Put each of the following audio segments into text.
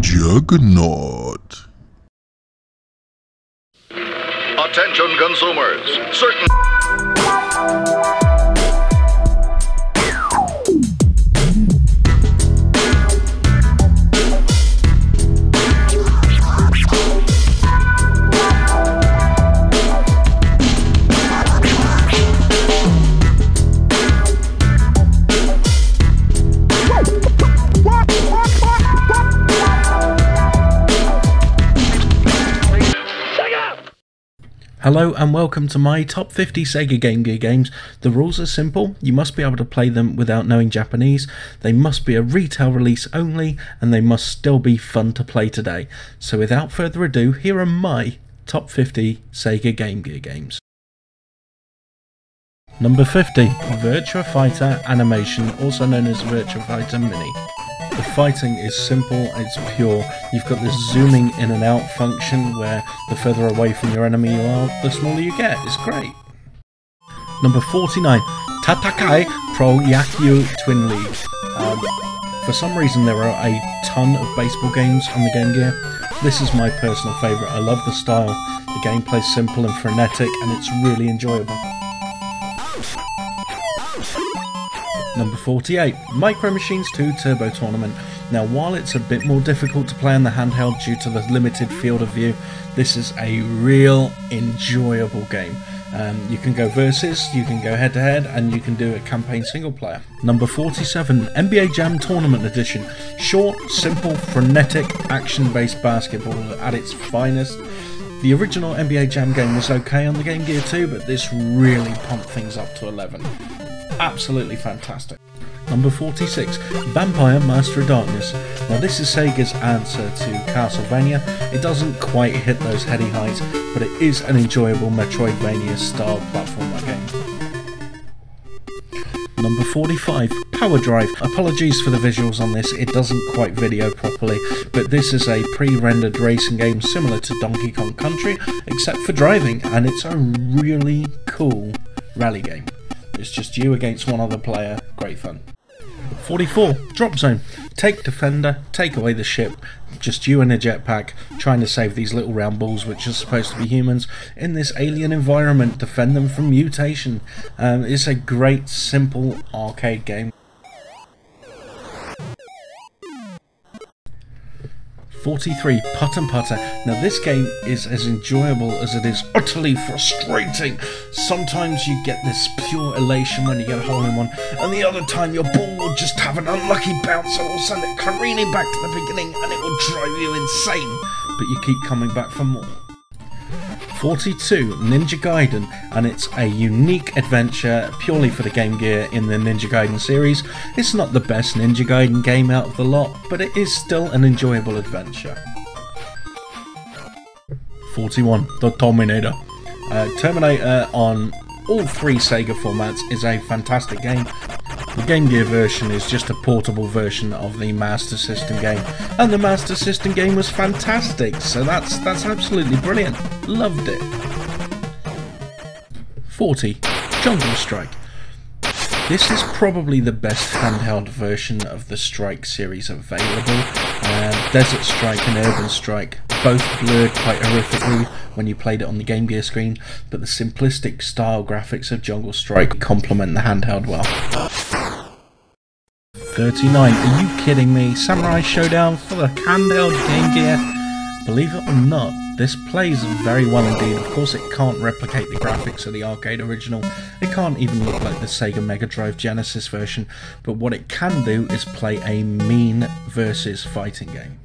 Juganawt. Attention consumers. Certain Hello and welcome to my top 50 Sega Game Gear games. The rules are simple. You must be able to play them without knowing Japanese. They must be a retail release only and they must still be fun to play today. So without further ado, here are my top 50 Sega Game Gear games. Number 50, Virtua Fighter Animation, also known as Virtua Fighter Mini. The fighting is simple, it's pure. You've got this zooming in and out function where the further away from your enemy you are, the smaller you get. It's great. Number 49, Tatakai Pro Yakyu Twin League. Um, for some reason, there are a ton of baseball games on the Game Gear. This is my personal favourite. I love the style. The gameplay's simple and frenetic, and it's really enjoyable. Number 48, Micro Machines 2 Turbo Tournament. Now, while it's a bit more difficult to play on the handheld due to the limited field of view, this is a real enjoyable game. Um, you can go versus, you can go head to head, and you can do a campaign single player. Number 47, NBA Jam Tournament Edition. Short, simple, frenetic, action based basketball at its finest. The original NBA Jam game was okay on the Game Gear too, but this really pumped things up to 11 absolutely fantastic. Number 46, Vampire Master of Darkness. Now, this is Sega's answer to Castlevania. It doesn't quite hit those heady heights, but it is an enjoyable Metroidvania style platformer game. Number 45, Power Drive. Apologies for the visuals on this, it doesn't quite video properly, but this is a pre rendered racing game similar to Donkey Kong Country, except for driving, and it's a really cool rally game. It's just you against one other player. Great fun. 44. Drop Zone. Take Defender, take away the ship. Just you and a jetpack trying to save these little round balls, which are supposed to be humans, in this alien environment. Defend them from mutation. Um, it's a great, simple arcade game. 43 Putt and Putter. Now, this game is as enjoyable as it is utterly frustrating. Sometimes you get this pure elation when you get a hole in one, and the other time your ball will just have an unlucky bounce and will send it careening back to the beginning and it will drive you insane. But you keep coming back for more. 42 Ninja Gaiden, and it's a unique adventure purely for the Game Gear in the Ninja Gaiden series. It's not the best Ninja Gaiden game out of the lot, but it is still an enjoyable adventure. 41 The Terminator. Uh, Terminator on all three Sega formats is a fantastic game. The Game Gear version is just a portable version of the Master System game, and the Master System game was fantastic, so that's that's absolutely brilliant. Loved it. 40. Jungle Strike. This is probably the best handheld version of the Strike series available. Uh, Desert Strike and Urban Strike both blurred quite horrifically when you played it on the Game Gear screen, but the simplistic style graphics of Jungle Strike complement the handheld well. 39. Are you kidding me? Samurai Showdown for the handheld Game Gear? Believe it or not, this plays very well indeed. Of course, it can't replicate the graphics of the arcade original. It can't even look like the Sega Mega Drive Genesis version, but what it can do is play a mean versus fighting game.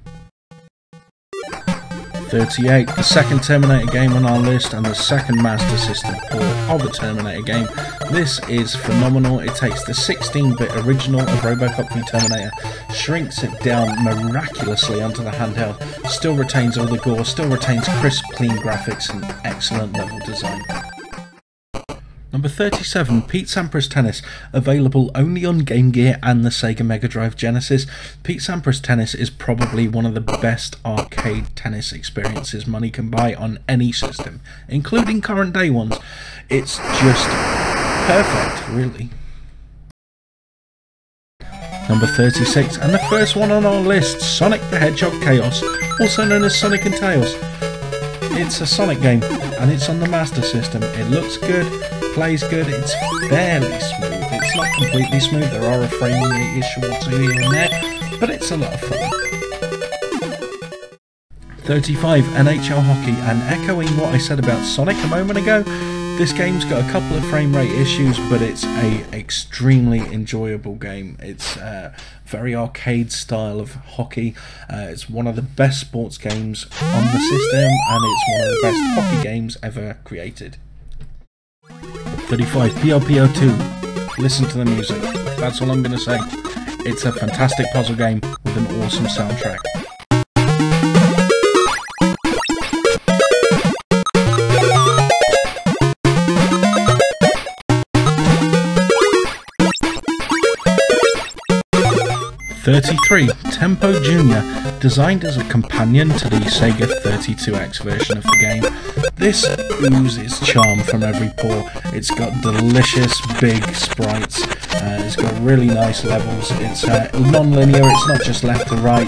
38, the second Terminator game on our list and the second Master System port of a Terminator game. This is phenomenal. It takes the 16-bit original of Robocop v Terminator, shrinks it down miraculously onto the handheld, still retains all the gore, still retains crisp, clean graphics and excellent level design. Number 37, Pete Sampras Tennis, available only on Game Gear and the Sega Mega Drive Genesis. Pete Sampras Tennis is probably one of the best arcade tennis experiences money can buy on any system, including current day ones. It's just perfect, really. Number 36, and the first one on our list, Sonic the Hedgehog Chaos, also known as Sonic and Tails. It's a Sonic game, and it's on the Master System. It looks good, plays good, it's fairly smooth. It's not completely smooth, there are a frame rate issue or two here and there, but it's a lot of fun. 35 NHL Hockey, and echoing what I said about Sonic a moment ago, this game's got a couple of frame rate issues, but it's a extremely enjoyable game. It's a very arcade style of hockey. Uh, it's one of the best sports games on the system, and it's one of the best hockey games ever created. 35 Puyo Puyo 2. Listen to the music. That's all I'm going to say. It's a fantastic puzzle game with an awesome soundtrack. 33 Tempo Junior, designed as a companion to the Sega 32X version of the game. This oozes charm from every pore. It's got delicious big sprites, uh, it's got really nice levels, it's uh, non-linear, it's not just left to right,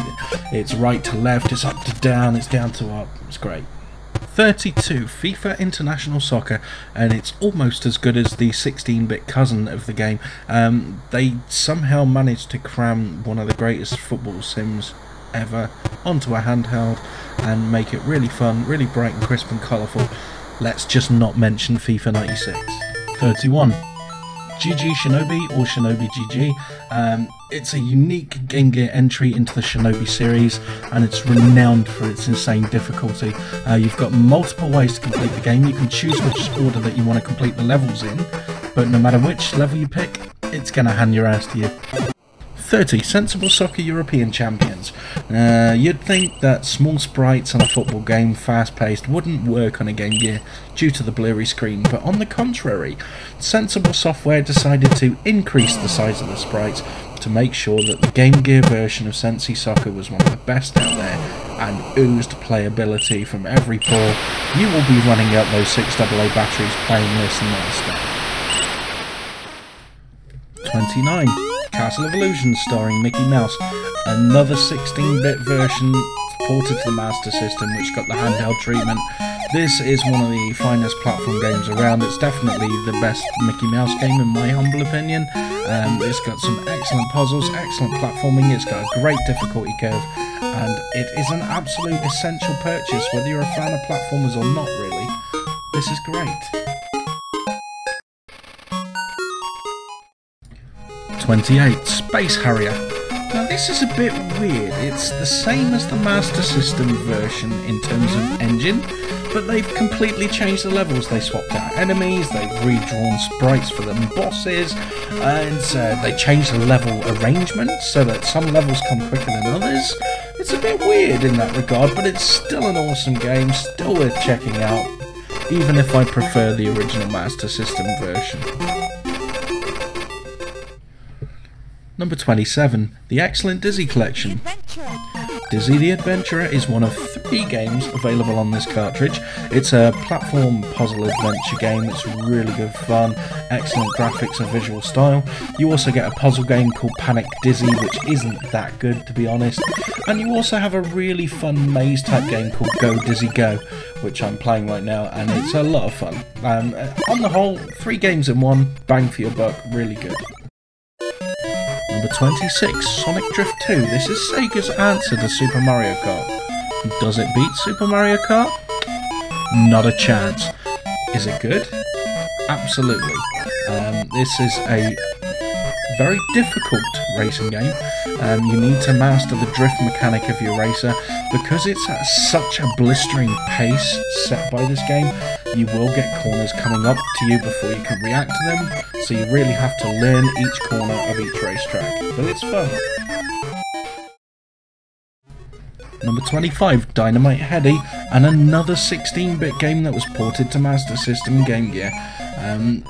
it's right to left, it's up to down, it's down to up, it's great. 32 FIFA International Soccer, and it's almost as good as the 16 bit cousin of the game. Um, they somehow managed to cram one of the greatest football sims ever onto a handheld and make it really fun, really bright and crisp and colourful. Let's just not mention FIFA 96. 31. GG Shinobi or Shinobi GG. Um, it's a unique Game Gear entry into the Shinobi series and it's renowned for its insane difficulty. Uh, you've got multiple ways to complete the game. You can choose which order that you want to complete the levels in, but no matter which level you pick, it's going to hand your ass to you. 30. Sensible Soccer European Champions. Uh, you'd think that small sprites on a football game, fast paced, wouldn't work on a Game Gear due to the blurry screen, but on the contrary, Sensible Software decided to increase the size of the sprites to make sure that the Game Gear version of Sensi Soccer was one of the best out there and oozed playability from every pore. You will be running out those 6AA batteries playing this non-stop. 29. Castle of Illusion starring Mickey Mouse, another 16-bit version ported to the Master System which got the handheld treatment. This is one of the finest platform games around. It's definitely the best Mickey Mouse game in my humble opinion. Um, it's got some excellent puzzles, excellent platforming, it's got a great difficulty curve, and it is an absolute essential purchase whether you're a fan of platformers or not really. This is great. 28, Space Harrier. Now this is a bit weird, it's the same as the Master System version in terms of engine, but they've completely changed the levels. They swapped out enemies, they've redrawn sprites for them bosses, and uh, they changed the level arrangement so that some levels come quicker than others. It's a bit weird in that regard, but it's still an awesome game, still worth checking out, even if I prefer the original Master System version. Number 27, the excellent Dizzy Collection. Dizzy the Adventurer is one of three games available on this cartridge. It's a platform puzzle adventure game. It's really good fun, excellent graphics and visual style. You also get a puzzle game called Panic Dizzy, which isn't that good to be honest. And you also have a really fun maze type game called Go Dizzy Go, which I'm playing right now, and it's a lot of fun. Um, on the whole, three games in one, bang for your buck, really good. Number 26, Sonic Drift 2. This is Sega's answer to Super Mario Kart. Does it beat Super Mario Kart? Not a chance. Is it good? Absolutely. Um, this is a very difficult racing game. Um, you need to master the drift mechanic of your racer. Because it's at such a blistering pace set by this game, you will get corners coming up to you before you can react to them, so you really have to learn each corner of each racetrack. But it's fun. Number 25, Dynamite Headdy, and another 16-bit game that was ported to Master System Game Gear. Um,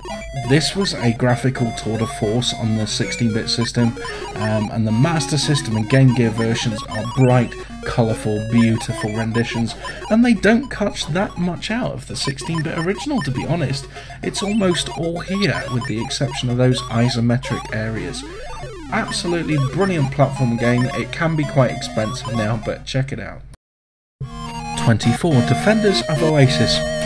this was a graphical tour de force on the 16-bit system, um, and the Master System and Game Gear versions are bright, colourful, beautiful renditions, and they don't cut that much out of the 16-bit original to be honest. It's almost all here, with the exception of those isometric areas. absolutely brilliant platform game. It can be quite expensive now, but check it out. 24 Defenders of Oasis.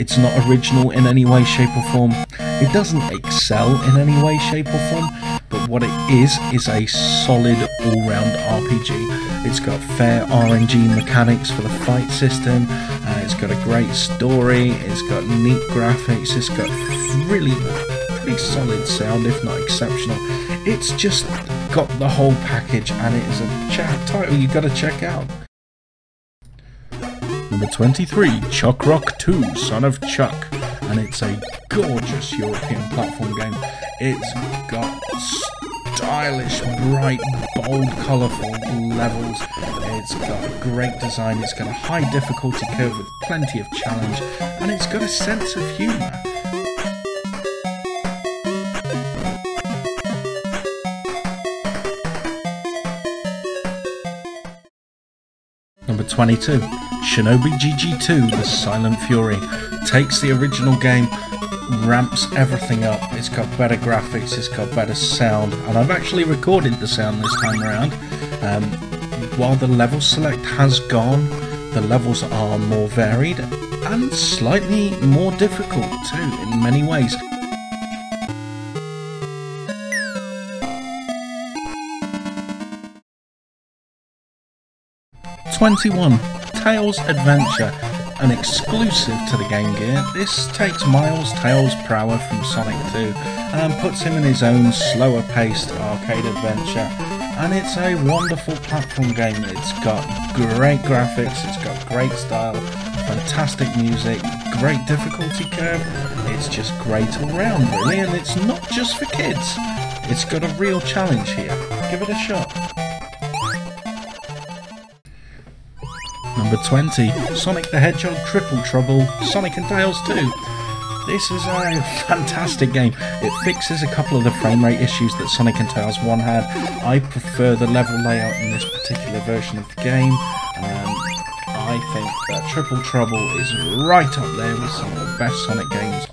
It's not original in any way, shape, or form. It doesn't excel in any way, shape, or form, but what it is is a solid all round RPG. It's got fair RNG mechanics for the fight system, uh, it's got a great story, it's got neat graphics, it's got really pretty solid sound, if not exceptional. It's just got the whole package, and it is a chat title you've got to check out. Number 23, Chuck Rock 2, Son of Chuck. And it's a gorgeous European platform game. It's got stylish, bright, bold, colourful levels. It's got great design, it's got a high difficulty curve with plenty of challenge, and it's got a sense of humour. Number 22, Shinobi GG2 The Silent Fury takes the original game, ramps everything up. It's got better graphics, it's got better sound, and I've actually recorded the sound this time around. Um, while the level select has gone, the levels are more varied and slightly more difficult too in many ways. Twenty-one Tails Adventure, an exclusive to the Game Gear. This takes Miles Tails Prower from Sonic 2 and puts him in his own slower paced arcade adventure. And it's a wonderful platform game. It's got great graphics, it's got great style, fantastic music, great difficulty curve. It's just great all round, really, and it's not just for kids. It's got a real challenge here. Give it a shot. Number 20, Sonic the Hedgehog Triple Trouble, Sonic and Tails 2. This is a fantastic game. It fixes a couple of the frame rate issues that Sonic and Tails 1 had. I prefer the level layout in this particular version of the game. Um, I think that Triple Trouble is right up there with some of the best Sonic games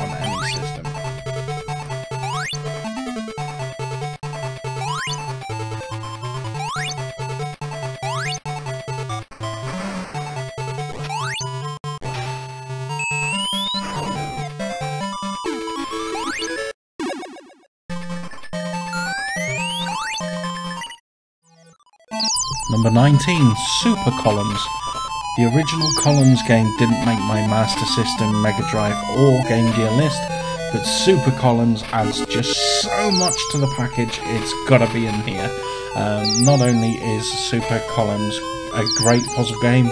19, Super Columns. The original Columns game didn't make my Master System, Mega Drive, or Game Gear list, but Super Columns adds just so much to the package, it's gotta be in here. Um, not only is Super Columns a great puzzle game,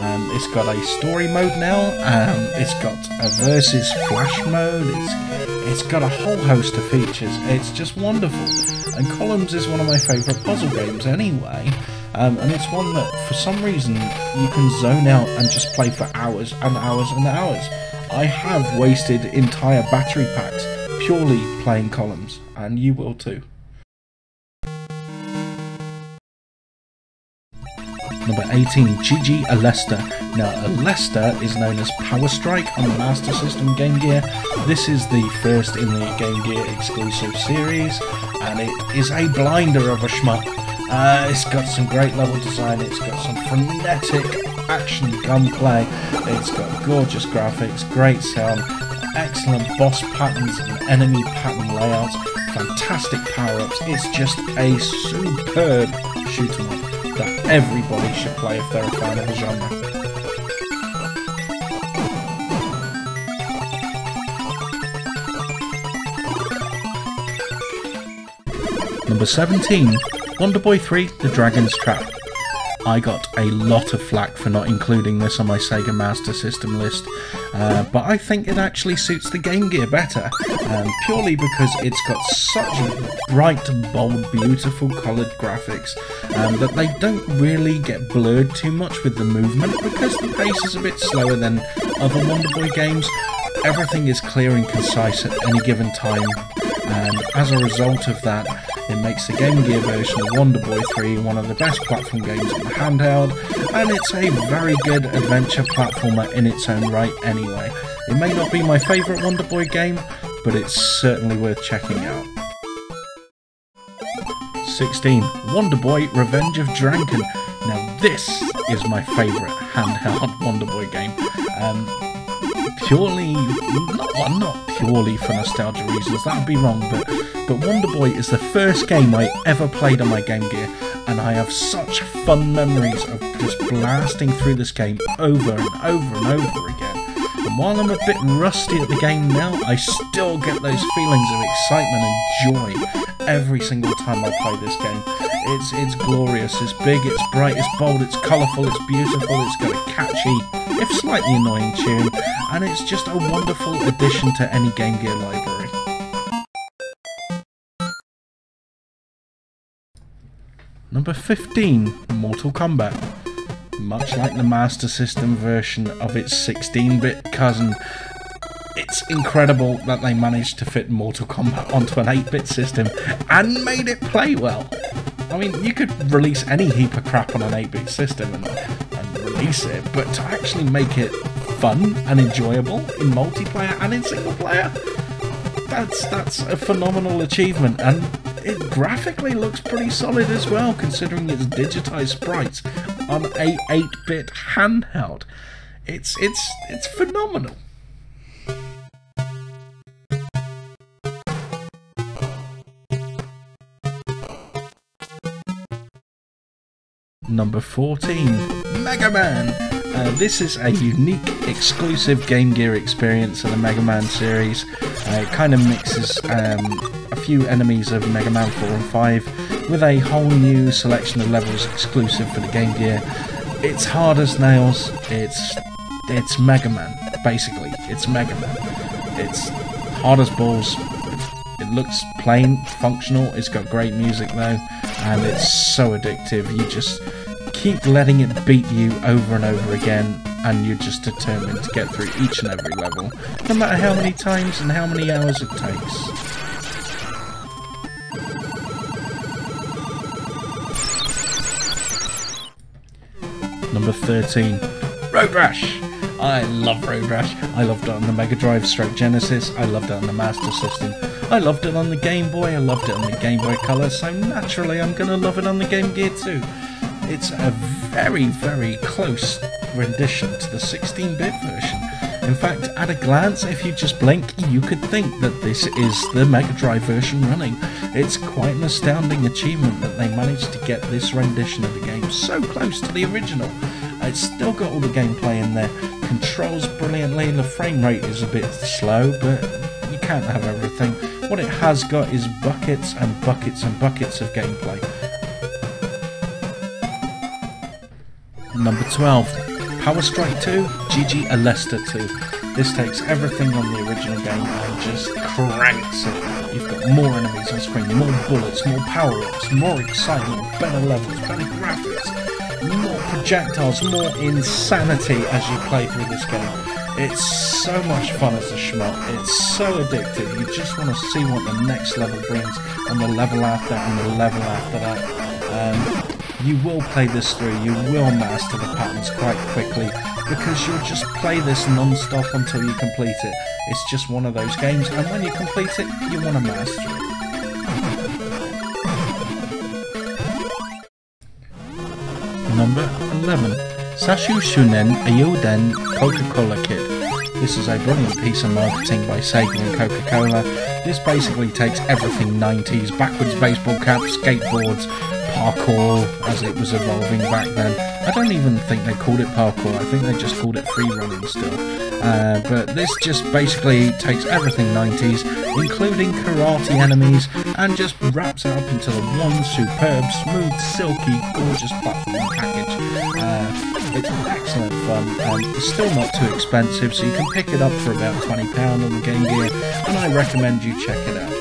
um, it's got a story mode now, um, it's got a versus flash mode, it's, it's got a whole host of features, it's just wonderful. And Columns is one of my favourite puzzle games anyway. Um, and it's one that for some reason you can zone out and just play for hours and hours and hours. I have wasted entire battery packs purely playing columns, and you will too. Number 18, GG Alesta. Now, Alesta is known as Power Strike on the Master System Game Gear. This is the first in the Game Gear exclusive series, and it is a blinder of a shmup. Uh, it's got some great level design, it's got some frenetic action gunplay, it's got gorgeous graphics, great sound, excellent boss patterns and enemy pattern layouts, fantastic power-ups, it's just a superb shoot 'em up that everybody should play if they're a fan of the genre. Number 17, Wonder Boy 3 The Dragon's Trap. I got a lot of flack for not including this on my Sega Master System list, uh, but I think it actually suits the Game Gear better, um, purely because it's got such bright, bold, beautiful coloured graphics um, that they don't really get blurred too much with the movement because the pace is a bit slower than other Wonder Boy games. Everything is clear and concise at any given time, and as a result of that, it makes the Game Gear version of Wonder Boy 3 one of the best platform games on the handheld, and it's a very good adventure platformer in its own right anyway. It may not be my favourite Wonder Boy game, but it's certainly worth checking out. 16, Wonder Boy Revenge of Drancon. Now, this is my favourite handheld Wonder Boy game. Um, purely, not, well, not purely for nostalgia reasons, that would be wrong, but, but Wonder Boy is the first game I ever played on my Game Gear, and I have such fun memories of just blasting through this game over and over and over again. And while I'm a bit rusty at the game now, I still get those feelings of excitement and joy every single time I play this game. It's it's glorious, it's big, it's bright, it's bold, it's colourful, it's beautiful, it's got a catchy, if slightly annoying tune, and it's just a wonderful addition to any Game Gear library. Number 15, Mortal Kombat. Much like the Master System version of its 16-bit cousin, it's incredible that they managed to fit Mortal Kombat onto an 8-bit system and made it play well. I mean, you could release any heap of crap on an 8-bit system and, and release it, but to actually make it fun and enjoyable in multiplayer and in single player, that's that's a phenomenal achievement and it graphically looks pretty solid as well considering its digitized sprites on a 8-bit handheld. It's it's it's phenomenal. Number 14, Mega Man. Uh, this is a unique, exclusive Game Gear experience in the Mega Man series. Uh, it kind of mixes um, a few enemies of Mega Man 4 and 5 with a whole new selection of levels exclusive for the Game Gear. It's hard as nails. It's it's Mega Man, basically. It's Mega Man. It's hard as balls. It looks plain, functional. It's got great music though, and it's so addictive. You just keep letting it beat you over and over again, and you're just determined to get through each and every level, no matter how many times and how many hours it takes. Number 13, Road Rash. I love Road Rash. I loved it on the Mega Drive Stroke Genesis. I loved it on the Master System. I loved it on the Game Boy. I loved it on the Game Boy Color. So naturally, I'm going to love it on the Game Gear too. It's a very, very close rendition to the 16-bit version. In fact, at a glance, if you just blink, you could think that this is the Mega Drive version running. It's quite an astounding achievement that they managed to get this rendition of the game so close to the original. It's still got all the gameplay in there, controls brilliantly, the frame rate is a bit slow, but you can't have everything. What it has got is buckets and buckets and buckets of gameplay. Number 12, Power Strike 2, GG Alesta 2. This takes everything on the original game and just cranks it. You've got more enemies on screen, more bullets, more power-ups, more excitement, better levels, better graphics, more projectiles, more insanity as you play through this game. It's so much fun as a shmup. It's so addictive. You just want to see what the next level brings, and the level after, and the level after that. Um, you will play this through, you will master the patterns quite quickly, because you'll just play this non-stop until you complete it. It's just one of those games, and when you complete it, you want to master it. Number 11. Sashu Shunen Ayoden Coca-Cola Kid. This is a brilliant piece of marketing by Sega and Coca-Cola. This basically takes everything 90s, backwards baseball caps, skateboards, parkour as it was evolving back then. I don't even think they called it parkour, I think they just called it free running still. Uh, but this just basically takes everything 90s, including karate enemies, and just wraps it up into the one superb, smooth, silky, gorgeous platform package. Uh, it's excellent fun, and it's still not too expensive, so you can pick it up for about £20 on the Game Gear, and I recommend you check it out.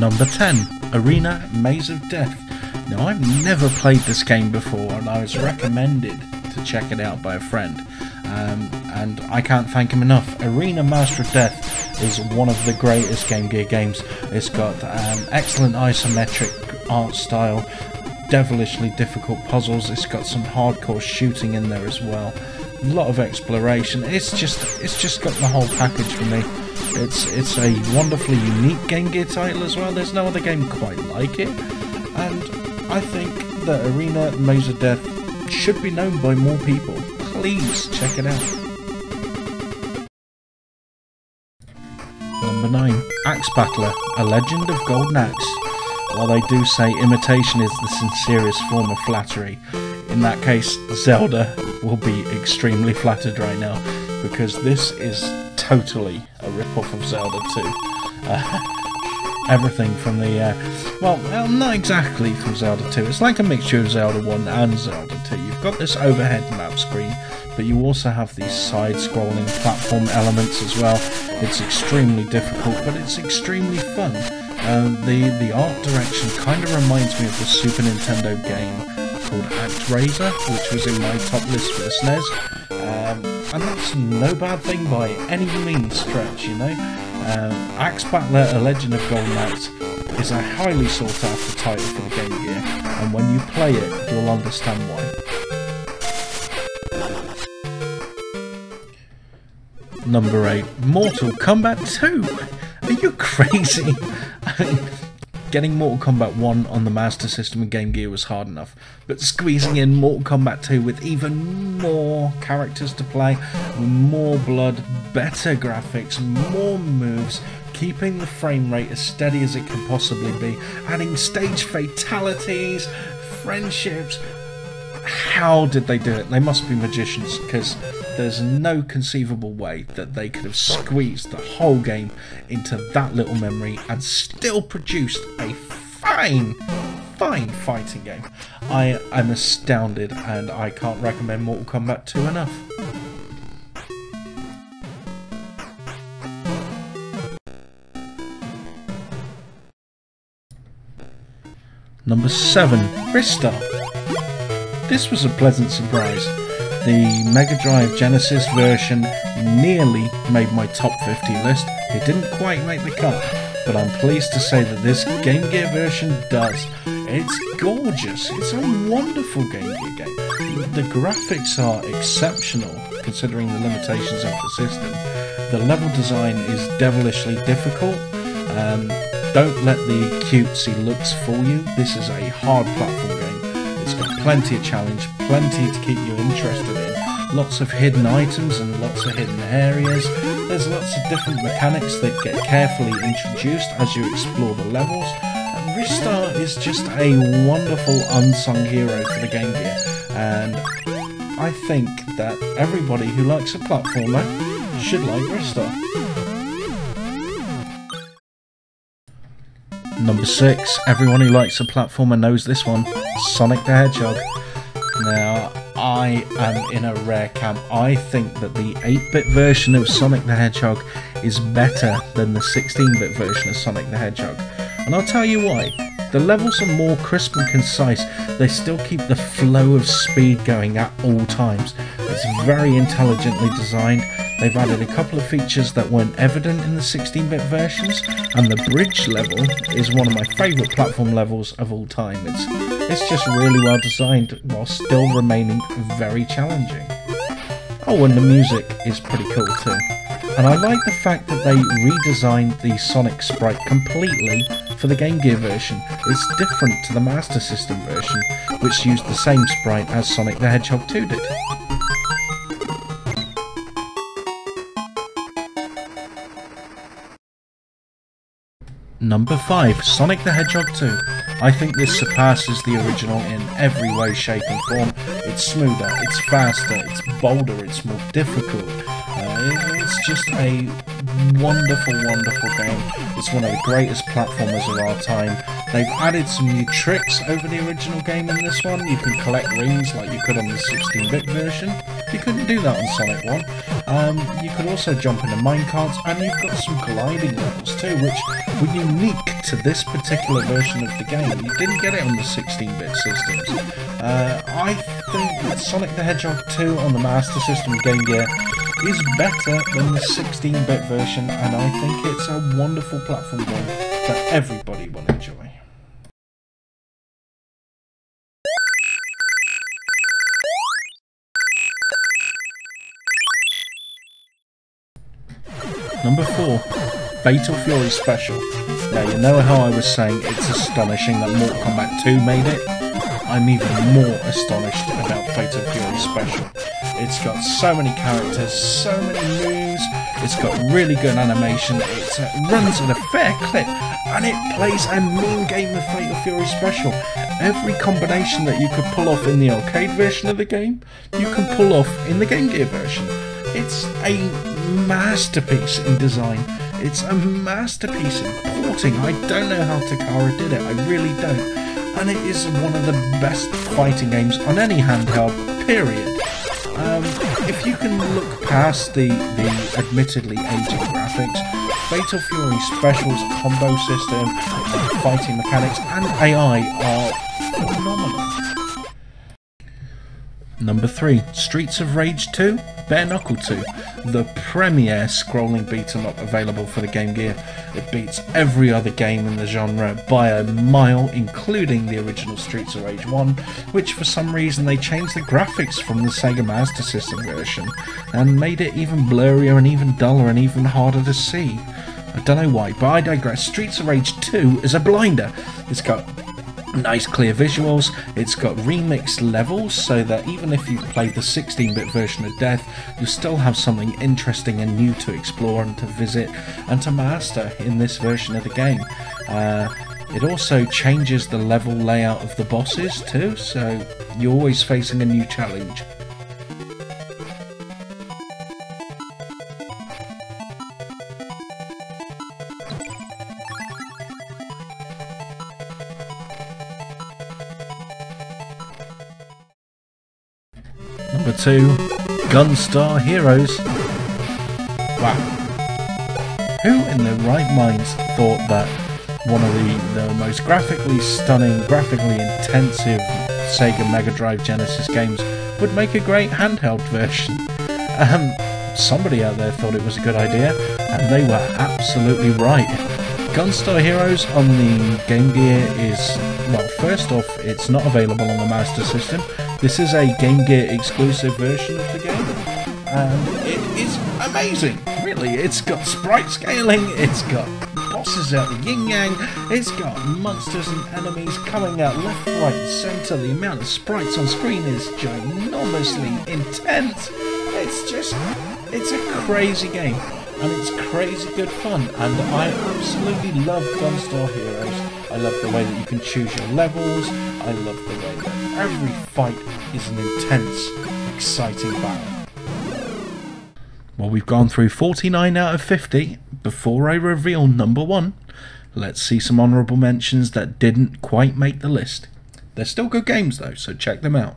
Number 10, Arena Maze of Death. Now, I've never played this game before, and I was recommended to check it out by a friend. Um, and I can't thank him enough. Arena Master of Death is one of the greatest Game Gear games. It's got um, excellent isometric art style, devilishly difficult puzzles. It's got some hardcore shooting in there as well. A lot of exploration. It's just it's just got the whole package for me. It's it's a wonderfully unique Game Gear title as well. There's no other game quite like it, and I think that Arena Maze of Death should be known by more people. Please check it out. Number 9. Axe Battler, A Legend of Golden Axe. While they do say imitation is the sincerest form of flattery, in that case, Zelda will be extremely flattered right now because this is totally a rip-off of Zelda 2. Uh, everything from the, uh, well, well, not exactly from Zelda 2. It's like a mixture of Zelda 1 and Zelda 2. You've got this overhead map screen, but you also have these side-scrolling platform elements as well. It's extremely difficult, but it's extremely fun. Uh, the the art direction kind of reminds me of the Super Nintendo game called ActRaiser, which was in my top list for the SNES. Um, and that's no bad thing by any means stretch, you know. Uh, Axe Battler: A Legend of Golden Axe is a highly sought after title for the Game Gear, and when you play it, you'll understand why. Number 8, Mortal Kombat 2! Are you crazy? I mean, getting Mortal Kombat 1 on the Master System and Game Gear was hard enough, but squeezing in Mortal Kombat 2 with even more characters to play, more blood, better graphics, more moves, keeping the frame rate as steady as it can possibly be, adding stage fatalities, friendships. How did they do it? They must be magicians because there's no conceivable way that they could have squeezed the whole game into that little memory and still produced a fine, fine fighting game. I am astounded and I can't recommend Mortal Kombat 2 enough. Number 7, Ristar. This was a pleasant surprise. The Mega Drive Genesis version nearly made my top 50 list. It didn't quite make the cut, but I'm pleased to say that this Game Gear version does. It's gorgeous. It's a wonderful Game Gear game. The graphics are exceptional considering the limitations of the system. The level design is devilishly difficult. Um, don't let the cutesy looks fool you. This is a hard platform game. Plenty of challenge, plenty to keep you interested in. Lots of hidden items and lots of hidden areas. There's lots of different mechanics that get carefully introduced as you explore the levels. And Ristar is just a wonderful unsung hero for the Game Gear. And I think that everybody who likes a platformer should like Ristar. Number six, everyone who likes a platformer knows this one Sonic the Hedgehog. Now, I am in a rare camp. I think that the 8 bit version of Sonic the Hedgehog is better than the 16 bit version of Sonic the Hedgehog. And I'll tell you why. The levels are more crisp and concise, they still keep the flow of speed going at all times. It's very intelligently designed. They've added a couple of features that weren't evident in the 16-bit versions, and the bridge level is one of my favourite platform levels of all time. It's it's just really well designed while still remaining very challenging. Oh, and the music is pretty cool too. And I like the fact that they redesigned the Sonic sprite completely for the Game Gear version. It's different to the Master System version, which used the same sprite as Sonic the Hedgehog 2 did. Number 5, Sonic the Hedgehog 2. I think this surpasses the original in every way, shape and form. It's smoother, it's faster, it's bolder, it's more difficult. Uh, it's just a wonderful, wonderful game. It's one of the greatest platformers of our time. They've added some new tricks over the original game in this one. You can collect rings like you could on the 16-bit version. You couldn't do that on Sonic 1. Um, you could also jump into minecarts, and you've got some gliding levels too, which were unique to this particular version of the game. You didn't get it on the 16-bit systems. Uh, I think that Sonic the Hedgehog 2 on the Master System Game Gear is better than the 16-bit version, and I think it's a wonderful platform game that everybody will 4, Fatal Fury Special. Now, you know how I was saying it's astonishing that Mortal Kombat 2 made it? I'm even more astonished about Fatal Fury Special. It's got so many characters, so many moves, it's got really good animation, it uh, runs at a fair clip, and it plays a mean game of Fatal Fury Special. Every combination that you could pull off in the arcade version of the game, you can pull off in the Game Gear version. It's a masterpiece in design. It's a masterpiece in porting. I don't know how Takara did it, I really don't and it is one of the best fighting games on any handheld, period. Um, if you can look past the, the admittedly aging graphics, Fatal Fury Special's combo system, fighting mechanics, and AI are Number 3, Streets of Rage 2, Bare Knuckle 2, the premier scrolling beat 'em up available for the Game Gear. It beats every other game in the genre by a mile, including the original Streets of Rage 1, which for some reason they changed the graphics from the Sega Master System version and made it even blurrier and even duller and even harder to see. I don't know why, but I digress. Streets of Rage 2 is a blinder. It's got nice clear visuals. It's got remixed levels so that even if you've played the 16 bit version of Death, you still have something interesting and new to explore and to visit and to master in this version of the game. Uh, it also changes the level layout of the bosses too, so you're always facing a new challenge. Number two, Gunstar Heroes. Wow. Who in their right minds thought that one of the, the most graphically stunning, graphically intensive Sega Mega Drive Genesis games would make a great handheld version? Um, somebody out there thought it was a good idea, and they were absolutely right. Gunstar Heroes on the Game Gear is, well, first off, it's not available on the Master System. This is a Game Gear exclusive version of the game, and it is amazing, really. It's got sprite scaling, it's got bosses out the yin yang, it's got monsters and enemies coming out left, right, and centre. The amount of sprites on screen is ginormously intense. It's just, it's a crazy game and it's crazy good fun. And I absolutely love Gunstar Heroes. I love the way that you can choose your levels. I love the way that every fight is an intense, exciting battle. Well, we've gone through 49 out of 50. Before I reveal number one, let's see some honourable mentions that didn't quite make the list. They're still good games though, so check them out.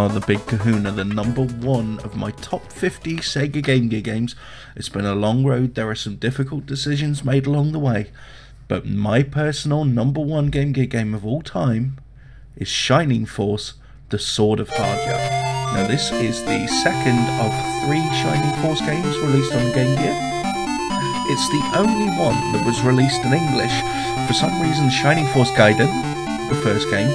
Are, the big kahuna, the number one of my top 50 Sega Game Gear games. It's been a long road, there are some difficult decisions made along the way, but my personal number one Game Gear game of all time is Shining Force, The Sword of Hajya. Now this is the second of three Shining Force games released on Game Gear. It's the only one that was released in English. For some reason, Shining Force Gaiden, the first game,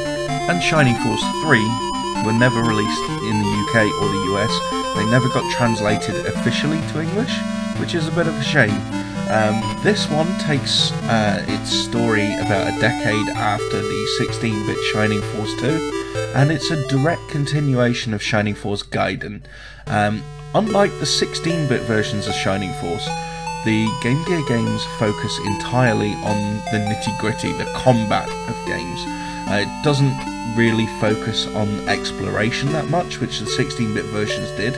and Shining Force 3 were never released in the UK or the US. They never got translated officially to English, which is a bit of a shame. Um, this one takes uh, its story about a decade after the 16 bit Shining Force 2, and it's a direct continuation of Shining Force Gaiden. Um, unlike the 16 bit versions of Shining Force, the Game Gear games focus entirely on the nitty gritty, the combat of games. Uh, it doesn't really focus on exploration that much, which the 16-bit versions did.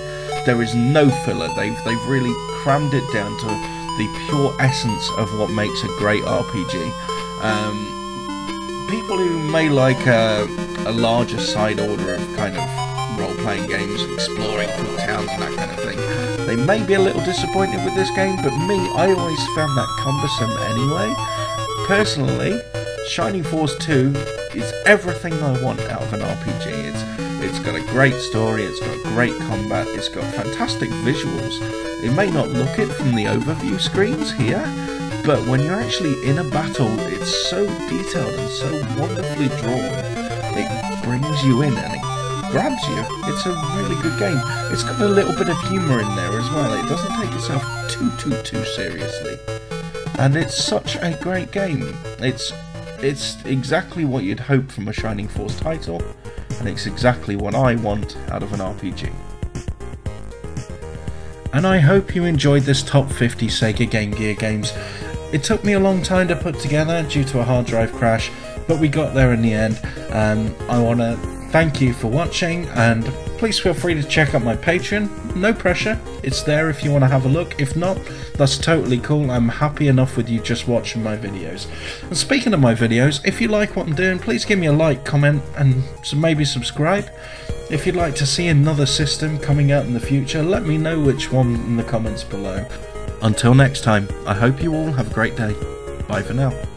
There is no filler. They've they've really crammed it down to the pure essence of what makes a great RPG. Um, people who may like a, a larger side order of kind of role-playing games, exploring cool towns and that kind of thing, they may be a little disappointed with this game. But me, I always found that cumbersome anyway. Personally, Shining Force 2 is everything I want out of an RPG. It's it's got a great story, it's got great combat, it's got fantastic visuals. It may not look it from the overview screens here, but when you're actually in a battle, it's so detailed and so wonderfully drawn. It brings you in and it grabs you. It's a really good game. It's got a little bit of humour in there as well. It doesn't take itself too too too seriously. And it's such a great game. It's it's exactly what you'd hope from a Shining Force title, and it's exactly what I want out of an RPG. And I hope you enjoyed this top 50 Sega Game Gear games. It took me a long time to put together due to a hard drive crash, but we got there in the end. Um, I want to thank you for watching and please feel free to check out my Patreon. No pressure, it's there if you want to have a look. If not, that's totally cool. I'm happy enough with you just watching my videos. And speaking of my videos, if you like what I'm doing, please give me a like, comment, and so maybe subscribe. If you'd like to see another system coming out in the future, let me know which one in the comments below. Until next time, I hope you all have a great day. Bye for now.